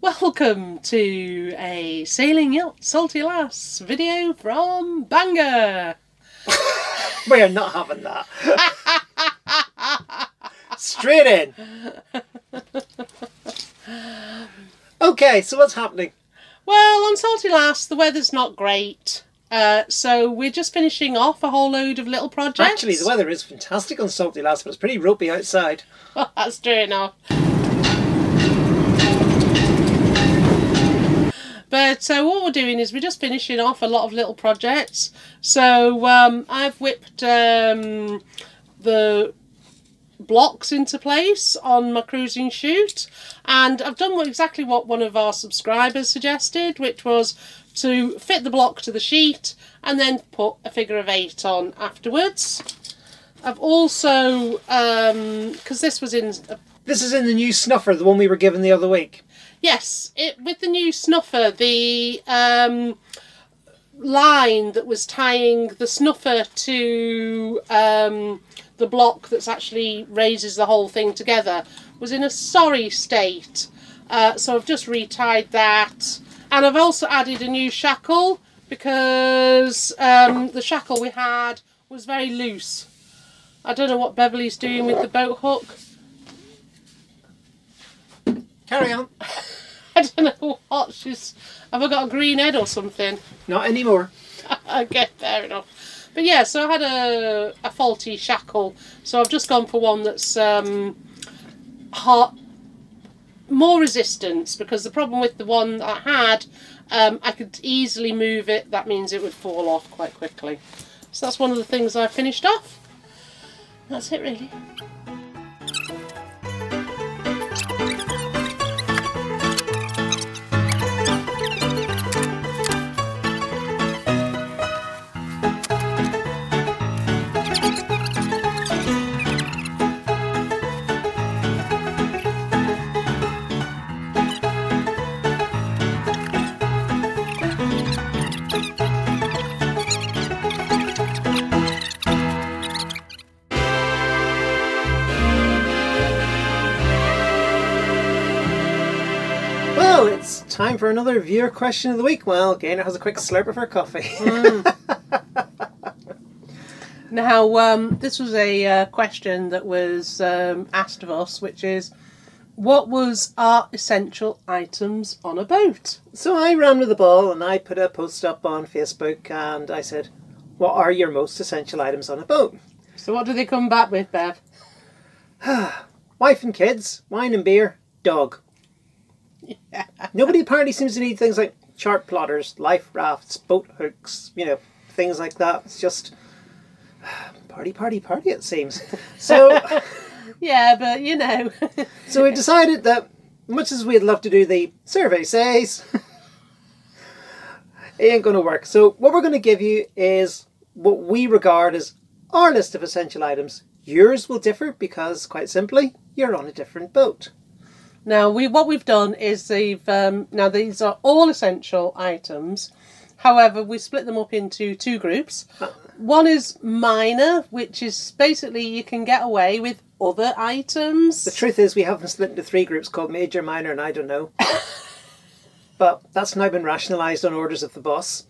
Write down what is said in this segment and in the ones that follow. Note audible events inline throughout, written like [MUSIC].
Welcome to a Sailing Yacht Salty Lass video from Bangor. [LAUGHS] We are not having that. [LAUGHS] Straight in. Okay, so what's happening? Well, on Salty Lass, the weather's not great. Uh, so we're just finishing off a whole load of little projects. Actually, the weather is fantastic on Salty Lass, but it's pretty ropey outside. [LAUGHS] That's true enough. But uh, what we're doing is we're just finishing off a lot of little projects. So um, I've whipped um, the blocks into place on my cruising chute and I've done exactly what one of our subscribers suggested which was to fit the block to the sheet and then put a figure of eight on afterwards. I've also, because this was in This is in the new snuffer, the one we were given the other week. Yes, it with the new snuffer, the um, line that was tying the snuffer to um, the block that's actually raises the whole thing together was in a sorry state. Uh, so I've just retied that, and I've also added a new shackle because um, the shackle we had was very loose. I don't know what Beverly's doing with the boat hook. Carry on. [LAUGHS] I don't know what she's. Have I got a green head or something? Not anymore. [LAUGHS] okay, fair enough. But yeah, so I had a, a faulty shackle, so I've just gone for one that's um, hot, more resistance because the problem with the one that I had, um, I could easily move it. That means it would fall off quite quickly. So that's one of the things I finished off. That's it, really. Time for another viewer question of the week. Well, Gaynor has a quick slurp of her coffee. [LAUGHS] Now, um, this was a uh, question that was um, asked of us, which is, what was our essential items on a boat? so I ran with the ball and I put a post up on Facebook and I said, What are your most essential items on a boat? So, what do they come back with, Bev? [SIGHS] Wife and kids, wine and beer, dog. Nobody apparently seems to need things like chart plotters, life rafts, boat hooks, you know, things like that. It's just [SIGHS] party, party, party, it seems. So, [LAUGHS] Yeah, but you know, [LAUGHS] so we decided that much as we'd love to do the survey says, [LAUGHS] it ain't going to work. So, what we're going to give you is what we regard as our list of essential items. Yours will differ because, quite simply, you're on a different boat. Now we what we've done is they've um, now these are all essential items. However, we split them up into two groups. One is minor, which is basically you can get away with other items. The truth is, we have them split into three groups called major, minor, and I don't know. [LAUGHS] but that's now been rationalised on orders of the boss.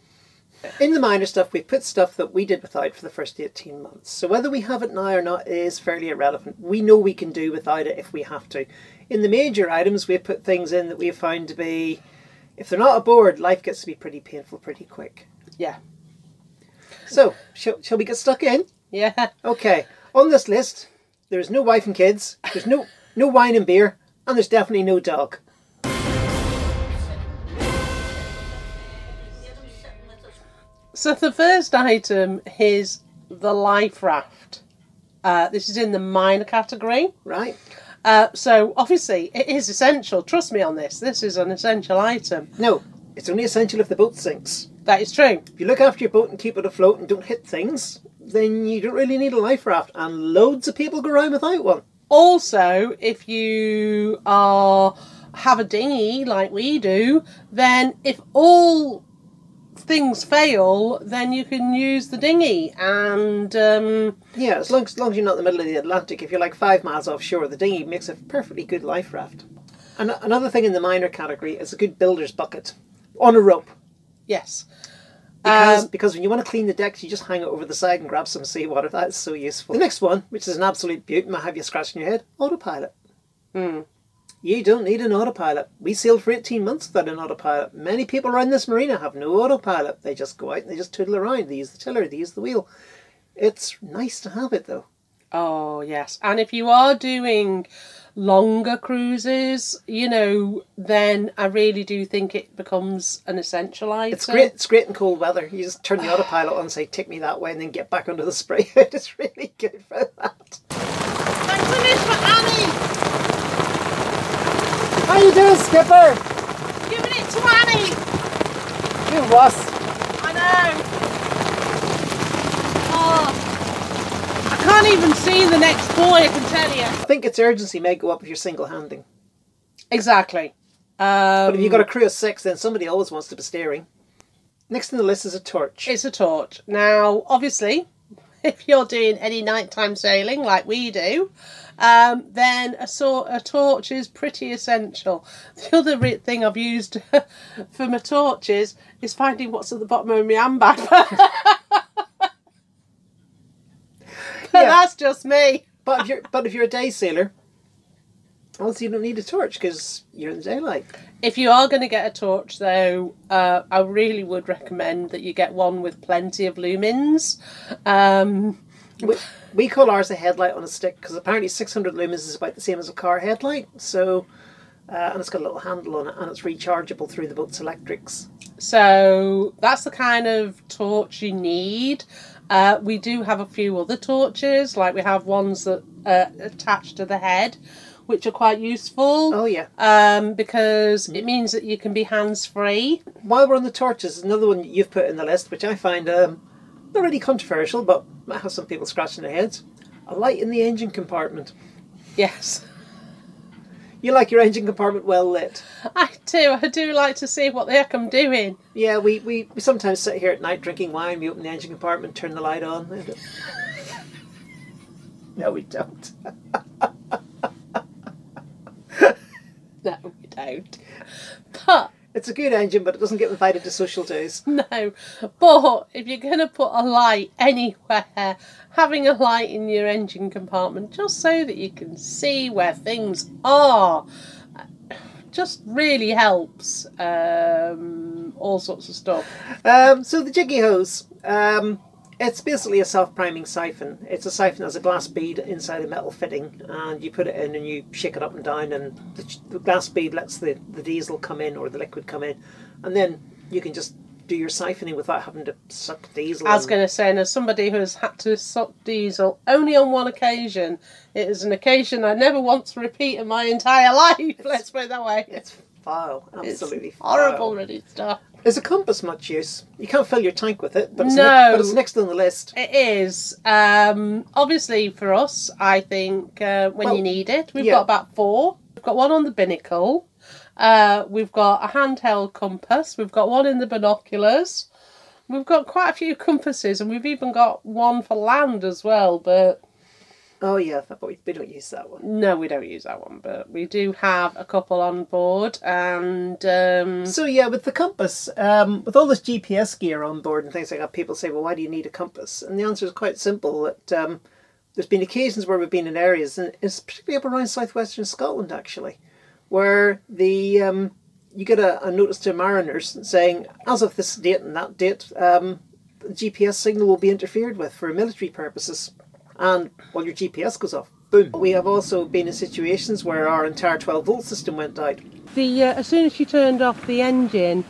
In the minor stuff, we've put stuff that we did without for the first 18 months. So whether we have it now or not is fairly irrelevant. We know we can do without it if we have to. In the major items, we've put things in that we've found to be, if they're not aboard, life gets to be pretty painful pretty quick. Yeah, So, shall, shall we get stuck in? yeah. Okay, on this list, there's no wife and kids, there's no no wine and beer, and there's definitely no dog. So the first item is the life raft. Uh, this is in the minor category. Right? Uh, so obviously it is essential. Trust me on this. This is an essential item. No, it's only essential if the boat sinks. That is true. If you look after your boat and keep it afloat and don't hit things, then you don't really need a life raft. And loads of people go around without one. Also, if you are have a dinghy like we do, then if all things fail, then you can use the dinghy. And um, Yeah, as long as, long as you're not in the middle of the Atlantic, if you're like five miles offshore, the dinghy makes a perfectly good life raft. An- another thing in the minor category is a good builder's bucket on a rope. Yes. Because, Um, because when you want to clean the decks, you just hang it over the side and grab some seawater. That's so useful. The next one, which is an absolute beaut, might have you scratching your head autopilot. Hmm. You don't need an autopilot. We sailed for 18 months without an autopilot. Many people around this marina have no autopilot. They just go out and they just twiddle around. They use the tiller, they use the wheel. It's nice to have it though. Oh yes, and if you are doing longer cruises, you know, then I really do think it becomes an essential item. It's great. It's great in cold weather. You just turn the autopilot on and say, "Take me that way," and then get back under the spray. Hood. [LAUGHS] It's really good for that. Thanks a lot for Annie. How you doing, Skipper? Giving it to Annie. You was. I know. Oh, I can't even see the next boy. I can tell you. I think its urgency may go up if you're single handing. Exactly. Um, But if you've got a crew of six, then somebody always wants to be steering. Next on the list is a torch. It's a torch. Now, obviously, [LAUGHS] if you're doing any nighttime sailing like we do, um, then a sort a torch is pretty essential. [LAUGHS] The other thing I've used [LAUGHS] for my torches is finding what's at the bottom of my handbag. But Yeah. that's just me. But if you're but if you're a day sailor, also you don't need a torch because you're in the daylight. If you are going to get a torch, though, uh, I really would recommend that you get one with plenty of lumens. Um, We, we call ours a headlight on a stick because apparently 600 lumens is about the same as a car headlight. So, uh, and it's got a little handle on it and it's rechargeable through the boat's electrics. So that's the kind of torch you need. Uh, we do have a few other torches, like we have ones that are attached to the head, which are quite useful. Oh yeah. Um, because it means that you can be hands free. While we're on the torches, another one you've put in the list, which I find um, not really controversial, but might have some people scratching their heads. A light in the engine compartment. Yes, [LAUGHS] You like your engine compartment well lit. I do. I do like to see what the heck I'm doing. Yeah, we, we, we sometimes sit here at night drinking wine, we open the engine compartment, turn the light on. [LAUGHS] no, we don't. [LAUGHS] No, don't. But It's a good engine, but it doesn't get invited to social days. [LAUGHS] No, but if you're going to put a light anywhere, having a light in your engine compartment just so that you can see where things are just really helps. Um, all sorts of stuff. Um, so the jiggy hose, um, it's basically a self-priming siphon. It's a siphon that has a glass bead inside a metal fitting, and you put it in and you shake it up and down, and the, the glass bead lets the, the diesel come in or the liquid come in, and then you can just do your siphoning without having to suck diesel. I was going to say, and as somebody who has had to suck diesel only on one occasion, it is an occasion I never want to repeat in my entire [LAUGHS] life. Let's put it that way. It's foul, It's absolutely horrible, foul. really stuff. Is a compass much use? You can't fill your tank with it, but it's, No. next, but it's next on the list. It is. Um, obviously, for us, I think uh, when Well, you need it, we've yeah. got about four. We've got one on the binnacle. Uh, we've got a handheld compass. We've got one in the binoculars. We've got quite a few compasses, and we've even got one for land as well. But Oh yeah, but we, we don't use that one. no, we don't use that one. But we do have a couple on board, and um, So yeah, with the compass, um, with all this GPS gear on board and things like that, people say, "Well, why do you need a compass?" And the answer is quite simple. That um, there's been occasions where we've been in areas, and it's particularly up around southwestern Scotland actually, where the um, you get a, a notice to mariners saying, as of this date and that date, um, the GPS signal will be interfered with for military purposes, and well, your GPS goes off. Boom. We have also been in situations where our entire 12 volt system went out. the uh, as soon as you turned off the engine,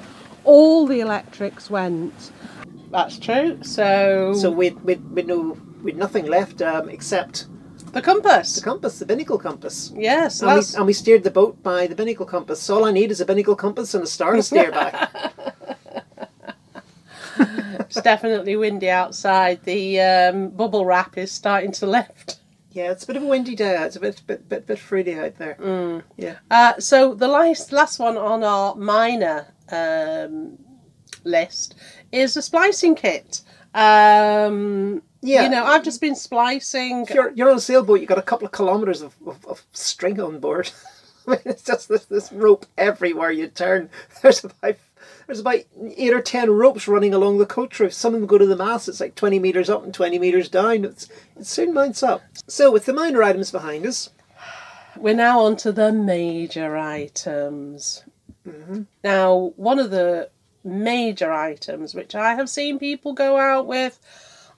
all the electrics went. That's true. So, So we we we know we'd nothing left um, except the compass. the compass, the binnacle compass. Yes, And we, and we steered the boat by the binnacle compass. So all I need is a binnacle compass and a star to steer by. [LAUGHS] it's definitely windy outside. The um, bubble wrap is starting to lift. Yeah, it's a bit of a windy day. out. It's a bit bit bit, bit fruity out there. Mm. Yeah. Uh, so the last last one on our minor um, list is a splicing kit. Um, Yeah. You know, I've just been splicing. If you're you're on a sailboat, You've got a couple of kilometers of, of, of string on board. [LAUGHS] I mean, it's just this, this rope everywhere you turn. [LAUGHS] There's about there's about eight or ten ropes running along the coach roof. Some of them go to the mast. It's like twenty meters up and twenty meters down. It's it soon mounts up. So with the minor items behind us, We're now on to the major items. Now, one of the major items which I have seen people go out with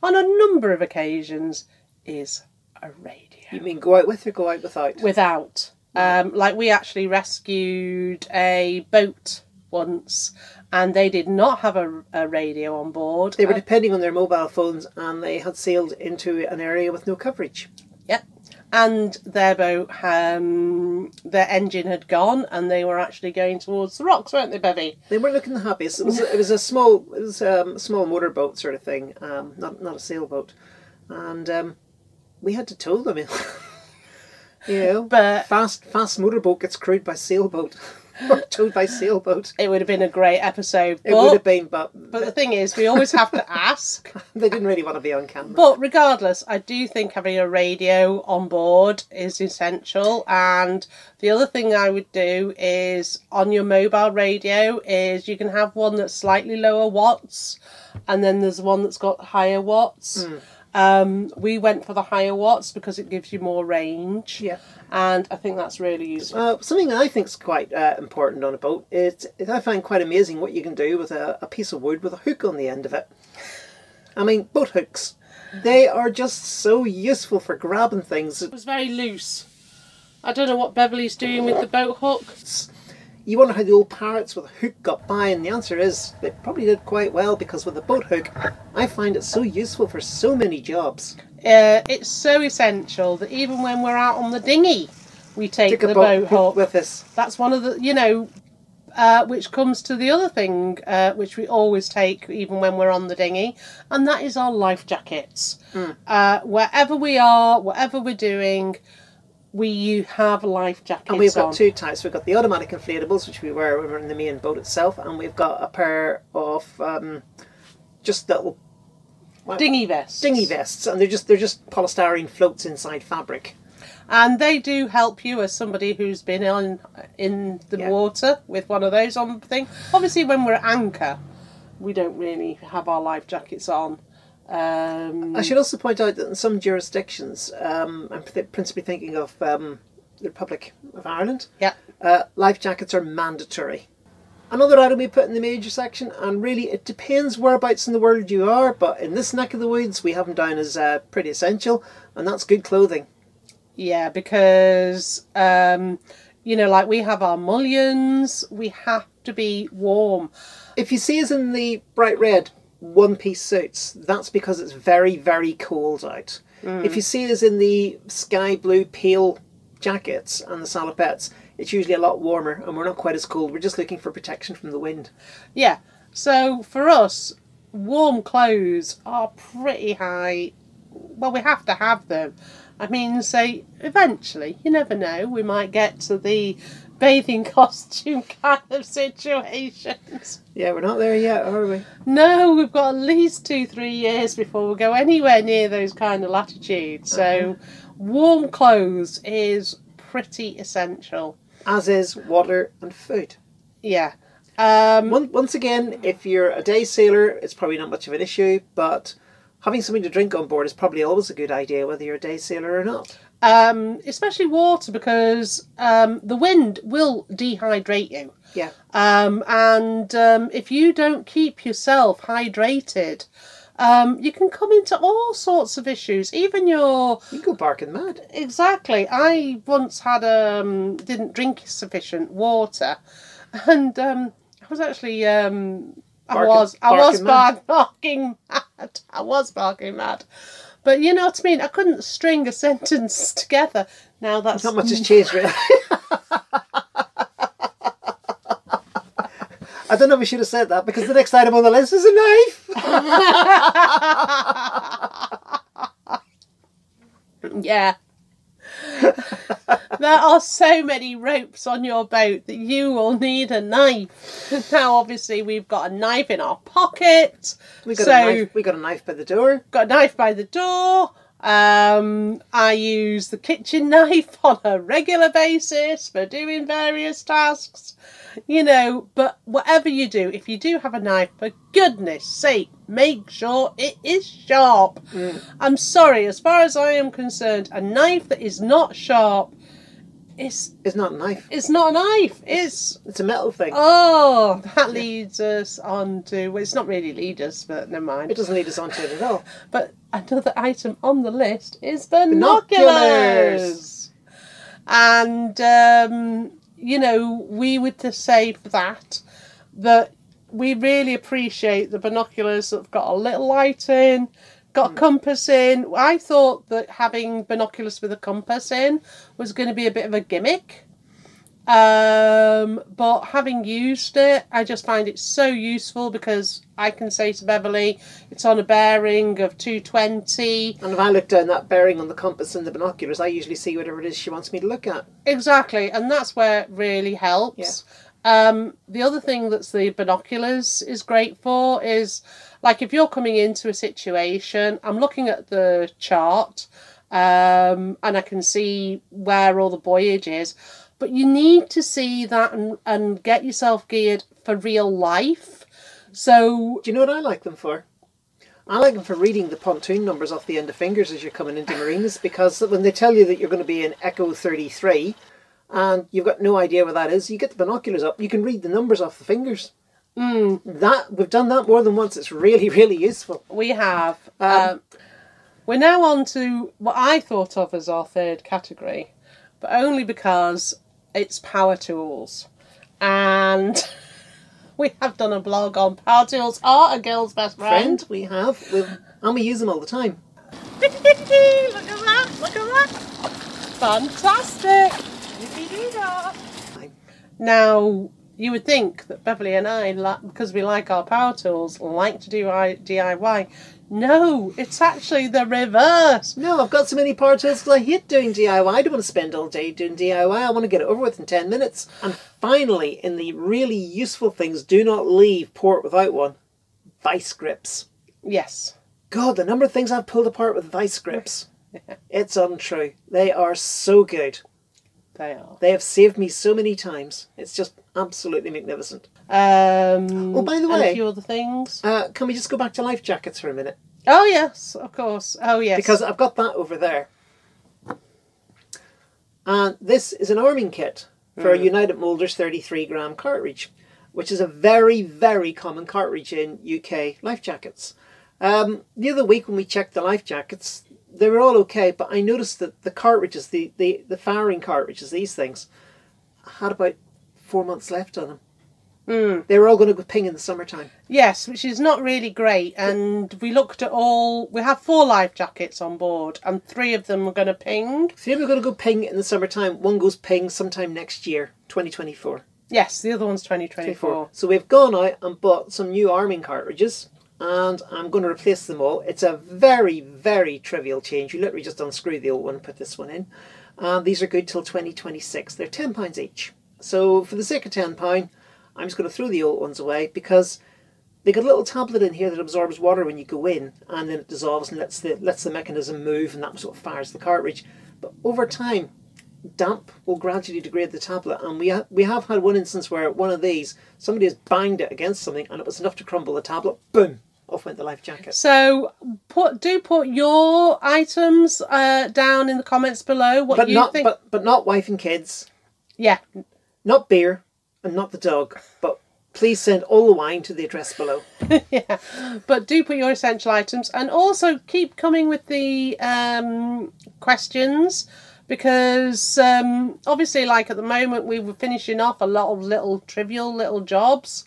on a number of occasions is a radio. you mean go out with or go out without? Without. Um, like, we actually rescued a boat once and they did not have a, a radio on board. They were depending on their mobile phones and they had sailed into an area with no coverage. Yep. And their boat, um, their engine had gone, and they were actually going towards the rocks, weren't they, Bevy? They weren't looking the happiest. It was, it was a small, it was um, a small motorboat sort of thing, um, not not a sailboat, and um, we had to tow them. in. [LAUGHS] you know, But fast fast motorboat gets crewed by sailboat, [LAUGHS] [LAUGHS] towed by sailboat. it would have been a great episode. It would have been, but, but the thing is, we always have to ask. [LAUGHS] they didn't really want to be on camera. But regardless, I do think having a radio on board is essential. And the other thing I would do is on your mobile radio is you can have one that's slightly lower watts, and then there's one that's got higher watts. Hmm. Um, we went for the higher watts because it gives you more range. Yeah. And I think that's really useful. Uh, something I think is quite uh, important on a boat is, is I find quite amazing what you can do with a, a piece of wood with a hook on the end of it. I mean, boat hooks. They are just so useful for grabbing things. It was very loose. I don't know what Beverly's doing with the boat hook. You wonder how the old pirates with a hook got by, and the answer is they probably did quite well because with a boat hook, I find it so useful for so many jobs. Uh, it's so essential that even when we're out on the dinghy, we take, Take the boat boat hook with us. That's one of the, you know, uh, which comes to the other thing uh, which we always take even when we're on the dinghy, and that is our life jackets. Hmm. Uh, wherever we are, whatever we're doing, we you have life jackets And we've got on. two types. We've got the automatic inflatables, which we wear when we're in the main boat itself, and we've got a pair of um, just little dinghy vests. dinghy vests, and they're just they're just polystyrene floats inside fabric. and they do help you as somebody who's been on in the Yeah. water with one of those on thing. Obviously, when we're at anchor, we don't really have our life jackets on. Um, I should also point out that in some jurisdictions, um, I'm th- principally thinking of um, the Republic of Ireland, yeah, uh, life jackets are mandatory. Another item we put in the major section, and really it depends whereabouts in the world you are, but in this neck of the woods we have them down as uh, pretty essential, and that's good clothing. yeah, because um, you know, like we have our mullions, we have to be warm. If you see us in the bright red one piece suits, that's because it's very, very cold out. Hmm. If you see us in the sky blue pale jackets and the salopettes, it's usually a lot warmer and we're not quite as cold. We're just looking for protection from the wind. Yeah, so for us, warm clothes are pretty high. Well, we have to have them. I mean, say, eventually, you never know, we might get to the bathing costume kind of situations. Yeah, we're not there yet, are we? No, we've got at least two, three years before we go anywhere near those kind of latitudes. So, warm clothes is pretty essential. As is water and food. Yeah. Um, One, once again, if you're a day sailor, it's probably not much of an issue, but having something to drink on board is probably always a good idea, whether you're a day sailor or not. Um, especially water because um, the wind will dehydrate you. Yeah. Um, and um, if you don't keep yourself hydrated, um, you can come into all sorts of issues. Even your You go barking mad. exactly. I once had um didn't drink sufficient water, and um, I was actually um, I was I was barking mad. barking [LAUGHS] mad. I was barking mad. But you know what I mean. I couldn't string a [LAUGHS] sentence together. Now that's Not much has changed, really. I don't know if we should have said that because the next item on the list is a knife. [LAUGHS] Yeah. [LAUGHS] there are so many ropes on your boat that you will need a knife. Now, obviously, we've got a knife in our pocket. We got so, a knife. We got a knife by the door. got a knife by the door. Um, I use the kitchen [LAUGHS] knife on a regular basis for doing various tasks, you know. But whatever you do, if you do have a knife, for goodness sake, make sure it is sharp. I'm sorry, as far as I am concerned, a knife that is not sharp is It's not a knife. it's not a knife. It's It's a metal thing. oh, that leads us on to. Well, it's not really lead us, but never mind. It doesn't lead us onto it at all. But another item on the list is binoculars. And, um, you know, we would just say for that that we really appreciate the binoculars that have got a little light in, got a compass in. I thought that having binoculars with a compass in was going to be a bit of a gimmick. Um, but having used it, I just find it so useful because I can say to Beverly, it's on a bearing of 220. And if I look down that bearing on the compass and the binoculars, I usually see whatever it is she wants me to look at. Exactly, and that's where it really helps. Um, the other thing that's the binoculars is great for is like if you're coming into a situation, I'm looking at the chart um, and I can see where all the buoyage is, but you need to see that and, and get yourself geared for real life. So, Do you know what I like them for? I like them for reading the pontoon numbers off the end of fingers as you're coming into marinas because when they tell you that you're going to be in Echo 33 and you've got no idea what that is, you get the binoculars up, you can read the numbers off the fingers. Mm. That We've done that more than once. It's really, [LAUGHS] really useful. we have. Um, we're now on to what I thought of as our third category, but only because it's power tools. And [LAUGHS] we have done a blog on power tools are a girl's best friend. Friend, we have, with, and we use them all the time. [LAUGHS] look at that, look at that. Fantastic. Now, you would think that Beverly and I, because we like our power tools, like to do DIY. No, it's actually the reverse. No, I've got so many power tools because I hate doing DIY. I don't want to spend all day doing DIY. I want to get it over with in 10 minutes. And finally, in the really useful things, do not leave port without one vice grips. Yes. God, the number of things I've pulled apart with vice grips. [LAUGHS] It's untrue. They are so good. They are. They have saved me so many times. It's just absolutely magnificent. Um, Oh, by the way- a few other things. Uh, can we just go back to life jackets for a minute? Oh yes, of course. Oh yes. Because I've got that over there. And this is an arming kit for a United Moulders 33 gram cartridge, which is a very, very common cartridge in UK life jackets. Um, the other week when we checked the life jackets, they were all okay, but I noticed that the cartridges, the, the, the firing cartridges, these things, had about four months left on them. Mm. They were all going to go ping in the summertime. yes, which is not really great. And we looked at all. We have four life jackets on board, and three of them were going to ping. Three of them are going to go ping in the summertime. One goes ping sometime next year, 2024. Yes, the other one's twenty twenty four. So we've gone out and bought some new arming cartridges and I'm going to replace them all. It's a very, very trivial change. You literally just unscrew the old one put this one in. And these are good till 2026. They're £10 each. So for the sake of £10, I'm just going to throw the old ones away because they got a little tablet in here that absorbs water when you go in and then it dissolves and lets the, lets the mechanism move and that's what fires the cartridge. But over time, damp will gradually degrade the tablet and we, ha- we have had one instance where one of these somebody has banged it against something and it was enough to crumble the tablet boom off went the life jacket So put do put your items uh, down in the comments below. What but you not think? but, but not wife and kids yeah, not beer and not the dog but please send all the wine to the address below [LAUGHS] yeah, but do put your essential items and also keep coming with the um, questions because um, obviously, like at the moment, we were finishing off a lot of little trivial little jobs.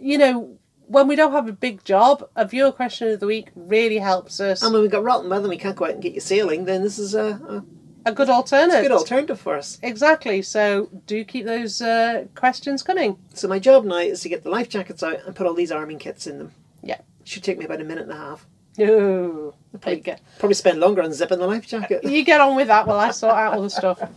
You know, when we don't have a big job, a viewer question of the week really helps us. and when we've got rotten weather and we can't go out and get your sailing then this is a, a good a alternative. good alternative for us Exactly. So do keep those uh, questions coming. so my job now is to get the life jackets out and put all these arming kits in them Yeah. should take me about a minute and a half No. probably, probably spend longer on zipping the life jacket You get on with that while I sort out all the stuff. [LAUGHS]